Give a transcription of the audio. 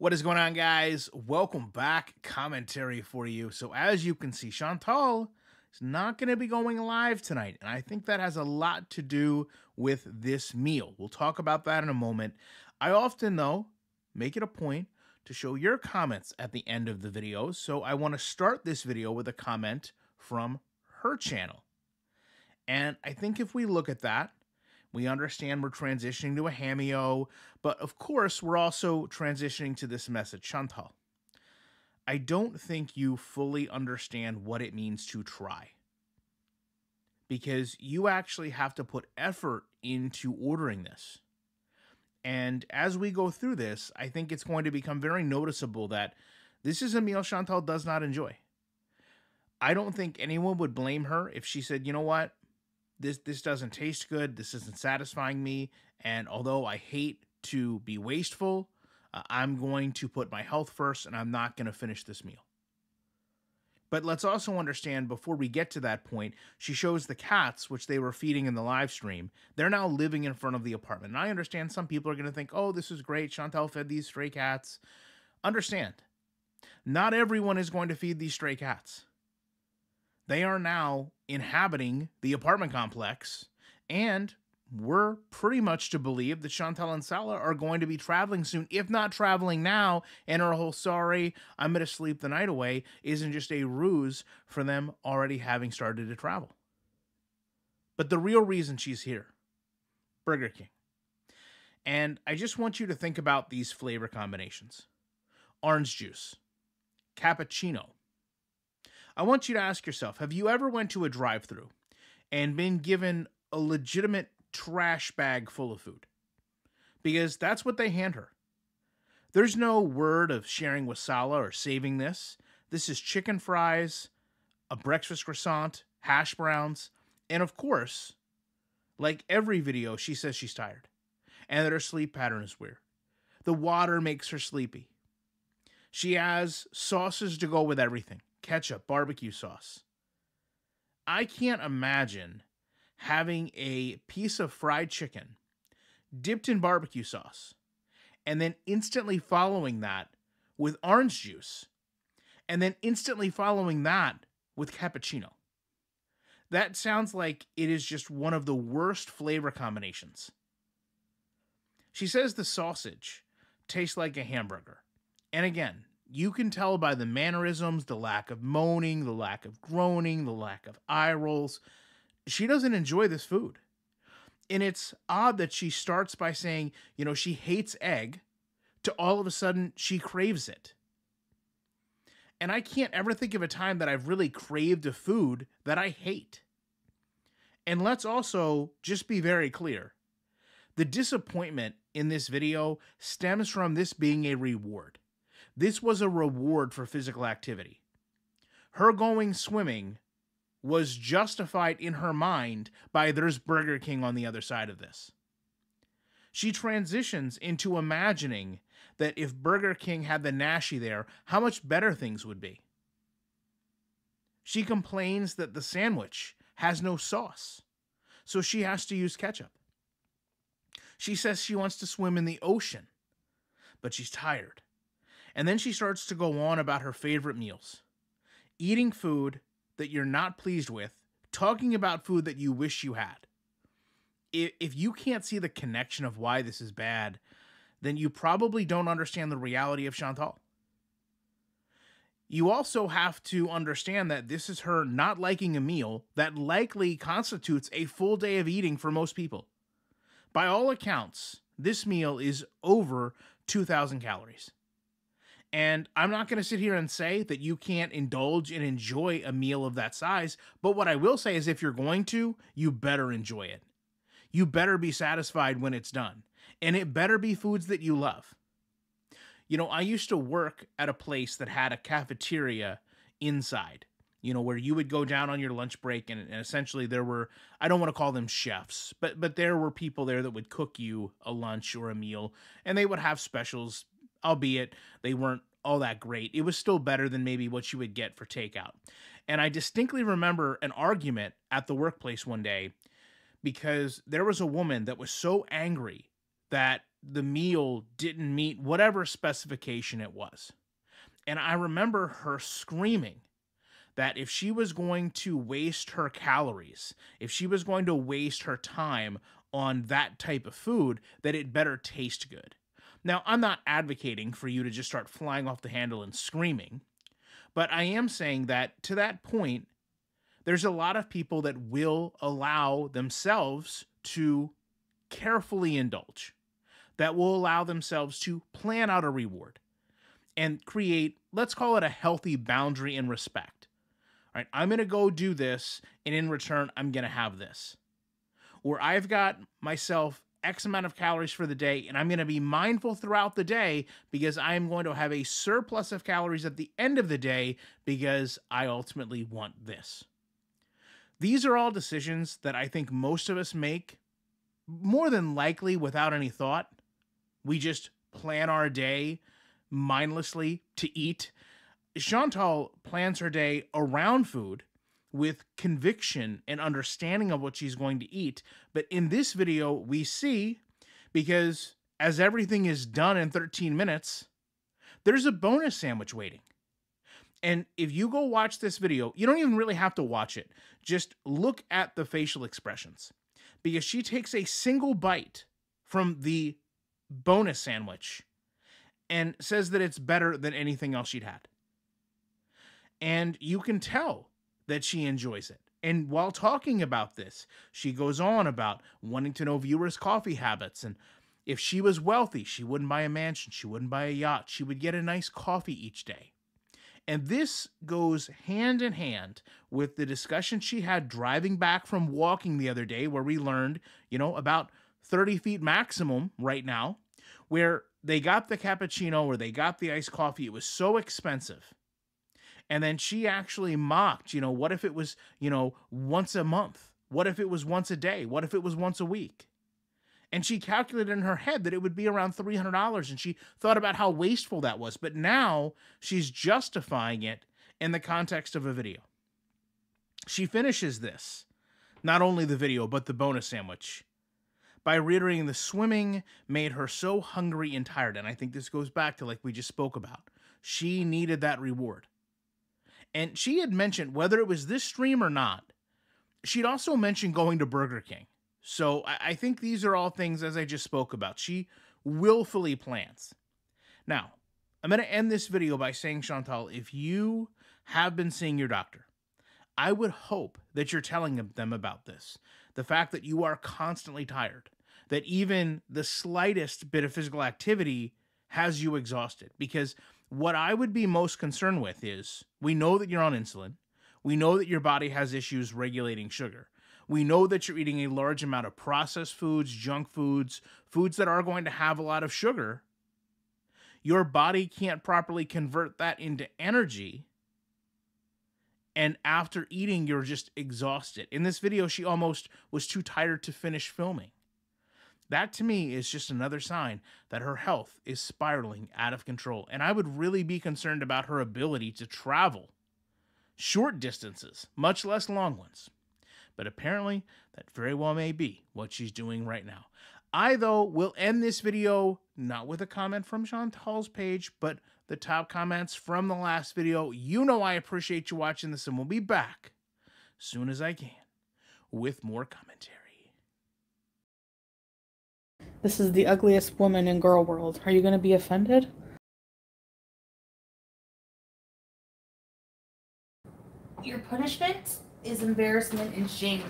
What is going on, guys? Welcome back. Commentary for you. So, as you can see, Chantal is not going to be going live tonight. And I think that has a lot to do with this meal. We'll talk about that in a moment. I often, though, make it a point to show your comments at the end of the video. So, I want to start this video with a comment from her channel. And I think if we look at that, we understand we're transitioning to a Hameo, but of course, we're also transitioning to this message. Chantal, I don't think you fully understand what it means to try. Because you actually have to put effort into ordering this. And as we go through this, I think it's going to become very noticeable that this is a meal Chantal does not enjoy. I don't think anyone would blame her if she said, you know what? This this doesn't taste good. This isn't satisfying me. And although I hate to be wasteful, uh, I'm going to put my health first, and I'm not going to finish this meal. But let's also understand before we get to that point, she shows the cats, which they were feeding in the live stream, they're now living in front of the apartment. And I understand some people are going to think, oh, this is great. Chantal fed these stray cats. Understand, not everyone is going to feed these stray cats. They are now inhabiting the apartment complex, and we're pretty much to believe that Chantal and Salah are going to be traveling soon, if not traveling now. And her whole sorry, I'm going to sleep the night away isn't just a ruse for them already having started to travel. But the real reason she's here Burger King. And I just want you to think about these flavor combinations orange juice, cappuccino, I want you to ask yourself, have you ever went to a drive-through and been given a legitimate trash bag full of food? Because that's what they hand her. There's no word of sharing with Salah or saving this. This is chicken fries, a breakfast croissant, hash browns, and of course, like every video, she says she's tired and that her sleep pattern is weird. The water makes her sleepy. She has sauces to go with everything ketchup, barbecue sauce. I can't imagine having a piece of fried chicken dipped in barbecue sauce and then instantly following that with orange juice and then instantly following that with cappuccino. That sounds like it is just one of the worst flavor combinations. She says the sausage tastes like a hamburger. And again, you can tell by the mannerisms, the lack of moaning, the lack of groaning, the lack of eye rolls. She doesn't enjoy this food. And it's odd that she starts by saying, you know, she hates egg, to all of a sudden she craves it. And I can't ever think of a time that I've really craved a food that I hate. And let's also just be very clear the disappointment in this video stems from this being a reward. This was a reward for physical activity. Her going swimming was justified in her mind by there's Burger King on the other side of this. She transitions into imagining that if Burger King had the Nashi there, how much better things would be. She complains that the sandwich has no sauce, so she has to use ketchup. She says she wants to swim in the ocean, but she's tired. And then she starts to go on about her favorite meals eating food that you're not pleased with, talking about food that you wish you had. If you can't see the connection of why this is bad, then you probably don't understand the reality of Chantal. You also have to understand that this is her not liking a meal that likely constitutes a full day of eating for most people. By all accounts, this meal is over 2,000 calories. And I'm not going to sit here and say that you can't indulge and enjoy a meal of that size. But what I will say is if you're going to, you better enjoy it. You better be satisfied when it's done. And it better be foods that you love. You know, I used to work at a place that had a cafeteria inside, you know, where you would go down on your lunch break and, and essentially there were, I don't want to call them chefs, but, but there were people there that would cook you a lunch or a meal and they would have specials albeit they weren't all that great. It was still better than maybe what you would get for takeout. And I distinctly remember an argument at the workplace one day because there was a woman that was so angry that the meal didn't meet whatever specification it was. And I remember her screaming that if she was going to waste her calories, if she was going to waste her time on that type of food, that it better taste good. Now, I'm not advocating for you to just start flying off the handle and screaming, but I am saying that to that point, there's a lot of people that will allow themselves to carefully indulge, that will allow themselves to plan out a reward and create, let's call it a healthy boundary and respect. All right, I'm going to go do this, and in return, I'm going to have this. Or I've got myself X amount of calories for the day, and I'm going to be mindful throughout the day because I'm going to have a surplus of calories at the end of the day because I ultimately want this. These are all decisions that I think most of us make more than likely without any thought. We just plan our day mindlessly to eat Chantal plans her day around food with conviction and understanding of what she's going to eat. But in this video, we see because as everything is done in 13 minutes, there's a bonus sandwich waiting. And if you go watch this video, you don't even really have to watch it. Just look at the facial expressions because she takes a single bite from the bonus sandwich and says that it's better than anything else she'd had and you can tell that she enjoys it. And while talking about this, she goes on about wanting to know viewers' coffee habits. And if she was wealthy, she wouldn't buy a mansion, she wouldn't buy a yacht, she would get a nice coffee each day. And this goes hand in hand with the discussion she had driving back from walking the other day, where we learned, you know, about 30 feet maximum right now, where they got the cappuccino or they got the iced coffee. It was so expensive and then she actually mocked, you know, what if it was, you know, once a month? What if it was once a day? What if it was once a week? And she calculated in her head that it would be around $300 and she thought about how wasteful that was. But now she's justifying it in the context of a video. She finishes this, not only the video, but the bonus sandwich, by reiterating the swimming made her so hungry and tired. And I think this goes back to like we just spoke about. She needed that reward. And she had mentioned whether it was this stream or not, she'd also mentioned going to Burger King. So I, think these are all things, as I just spoke about, she willfully plans. Now, I'm going to end this video by saying, Chantal, if you have been seeing your doctor, I would hope that you're telling them about this. The fact that you are constantly tired, that even the slightest bit of physical activity has you exhausted. Because what I would be most concerned with is we know that you're on insulin. We know that your body has issues regulating sugar. We know that you're eating a large amount of processed foods, junk foods, foods that are going to have a lot of sugar. Your body can't properly convert that into energy. And after eating, you're just exhausted. In this video, she almost was too tired to finish filming. That to me is just another sign that her health is spiraling out of control. And I would really be concerned about her ability to travel short distances, much less long ones. But apparently, that very well may be what she's doing right now. I, though, will end this video not with a comment from Chantal's page, but the top comments from the last video. You know I appreciate you watching this, and we'll be back soon as I can with more commentary. This is the ugliest woman in girl world. Are you going to be offended? Your punishment is embarrassment and shame.